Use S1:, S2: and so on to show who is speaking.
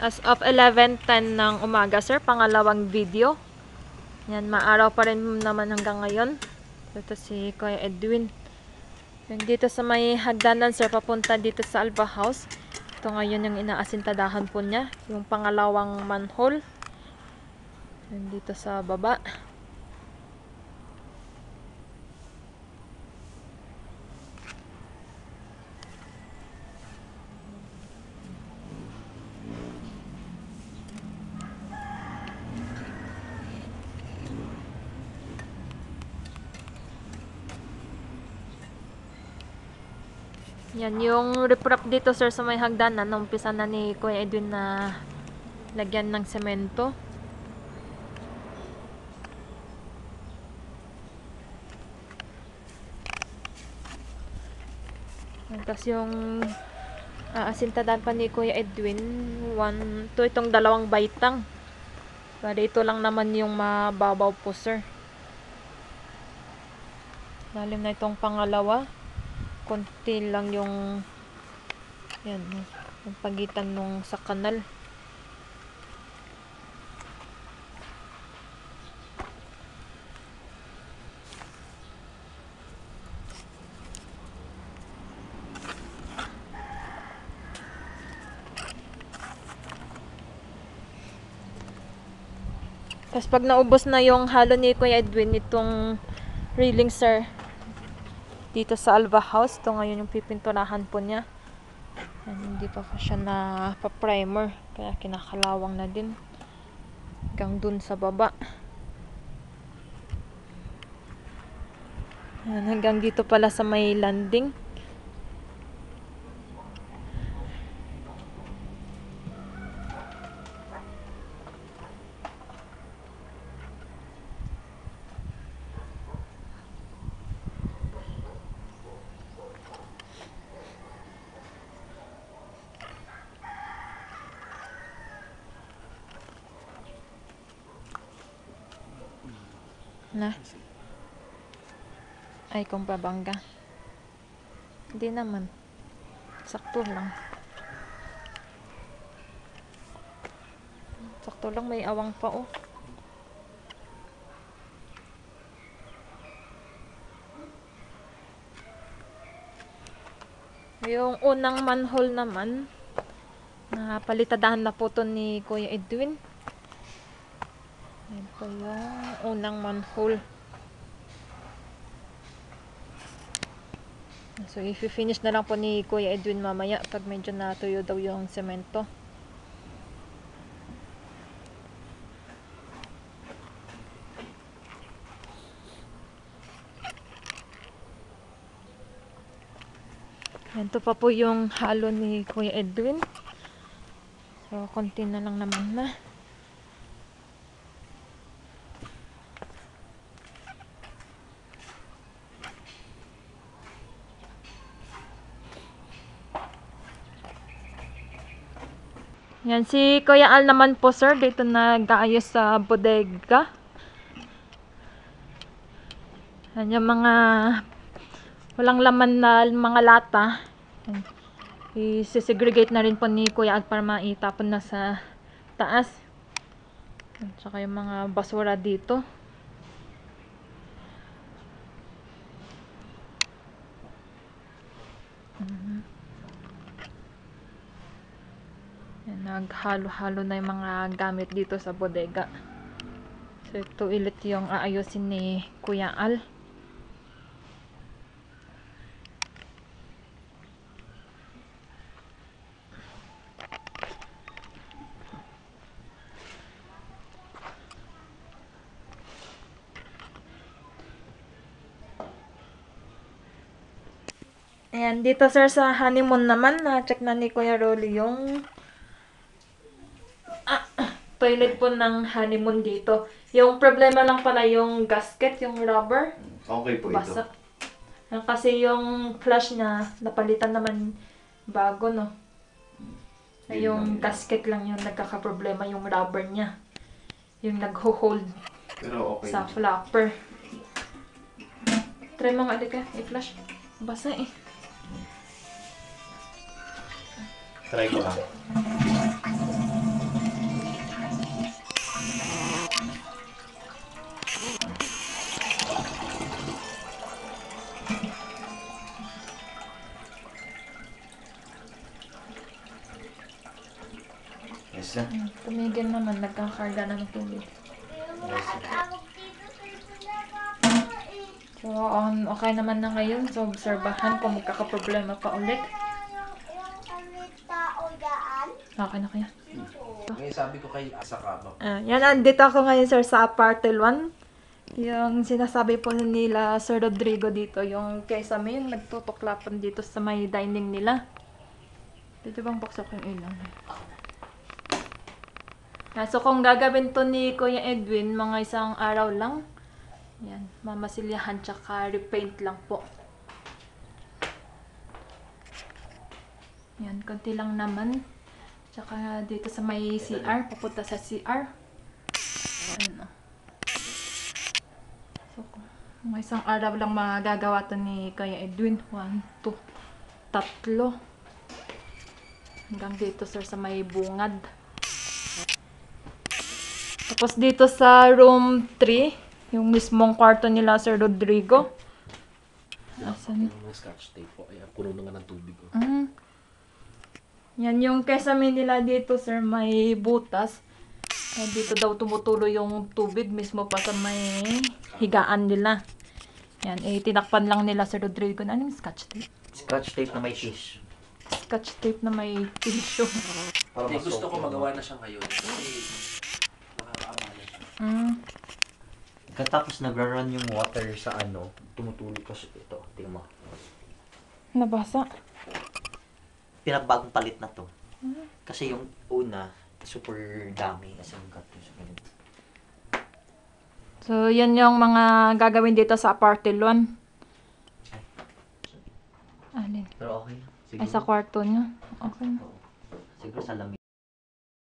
S1: As of 11.10 ng umaga, sir, pangalawang video. Yan, maaraw pa rin naman hanggang ngayon. Ito si Kuya Edwin. Yan, dito sa may hagdanan, sir, papunta dito sa Alba House. Ito ngayon yung inaasintadahan po niya. Yung pangalawang manhole. Yan, dito sa baba. Yan, yung riprap dito sir sa may hagdanan, naumpisa na ni Kuya Edwin na lagyan ng semento. Tapos yung aasintadan pa ni Kuya Edwin, one, to itong dalawang baitang. Bali, ito lang naman yung mababaw po sir. Lalim na itong pangalawa konti lang yung yan yung pagitan nung sa kanal. Tapos pag naubos na yung halo ni Kuya Edwin, itong railing sir, dito sa Alba House. Ito ngayon yung pipinturahan po niya. Yan, hindi pa pa siya na pa-primer. Kaya kinakalawang na din. Hanggang dun sa baba. Yan, hanggang dito pala sa may landing. Na. Ay, kung babangga. Hindi naman. Sakto lang. Sakto lang, may awang pa oh. Yung unang manhole naman, na palitadahan na po to ni Kuya Edwin. Yan po yung unang manhole. So, i-finish na lang po ni Kuya Edwin mamaya pag medyo natuyo daw yung semento. Yan to pa po yung halo ni Kuya Edwin. So, konti na lang naman na. Yan, si Kuya Al naman po sir, dito nag-aayos sa bodega. Yan yung mga walang laman na mga lata. I-segregate na rin po ni Kuya Al para maitapon na sa taas. Yan, Tsaka yung mga basura dito. Naghalo-halo na yung mga gamit dito sa bodega. So, ito ulit yung aayusin ni Kuya Al. Ayan, dito sir sa honeymoon naman, na-check na ni Kuya Rolly yung toilet po ng honeymoon dito. Yung problema lang pala yung gasket, yung rubber,
S2: Okay po ito.
S1: basa. Yan Kasi yung flush niya, napalitan naman bago, no?
S2: Yun
S1: yung
S2: lang yun.
S1: gasket lang yung nagkakaproblema, yung rubber niya. Yung nagho-hold
S2: Pero okay.
S1: sa flapper. Try mga alika, i-flash. Basa eh.
S2: Try ko lang. Yes na.
S1: Hmm, Tumigil naman, nagkakarga na ng tubig. So, um, okay naman na ngayon. So, obserbahan kung magkakaproblema pa ulit. Okay na kaya.
S3: Ngayon sabi ko kay Asa Kabak,
S1: Ah, yan, andito ako ngayon, sir, sa parte 1. Yung sinasabi po nila, Sir Rodrigo dito, yung kesame, yung nagtutuklapan dito sa may dining nila. Dito bang buksan ko yung ilang? So, kung gagawin to ni Kuya Edwin, mga isang araw lang, yan, mamasilyahan tsaka repaint lang po. Yan, konti lang naman. Tsaka dito sa may CR, papunta sa CR. Ano. So, mga isang araw lang magagawa to ni Kuya Edwin. One, two, tatlo. Hanggang dito sir sa may bungad. Tapos dito sa room 3, yung mismong kwarto nila Sir Rodrigo. Asan?
S3: puno ng scotch tape po. Ay, puno na nga ng tubig. Oh.
S1: Mm. Yan yung kesame nila dito, sir, may butas. Eh, dito daw tumutuloy yung tubig mismo pa sa may higaan nila. Yan, eh, tinakpan lang nila Sir Rodrigo. na Anong scotch tape?
S2: Scotch tape na may tissue.
S1: Scotch tape na may tissue.
S2: Para
S3: Hindi, gusto ko magawa na siya ngayon. Kasi.
S1: Mm.
S2: Katapos nagra-run yung water sa ano, tumutulog kasi ito. Tingnan mo.
S1: Nabasa.
S2: Pinagbagong palit na to. Kasi yung una, super dami. To sa ganun.
S1: So, yan yung mga gagawin dito sa apartilon. Alin?
S2: Pero okay. Siguro,
S1: Ay, sa kwarto niya. Okay.
S2: Siguro sa lamig.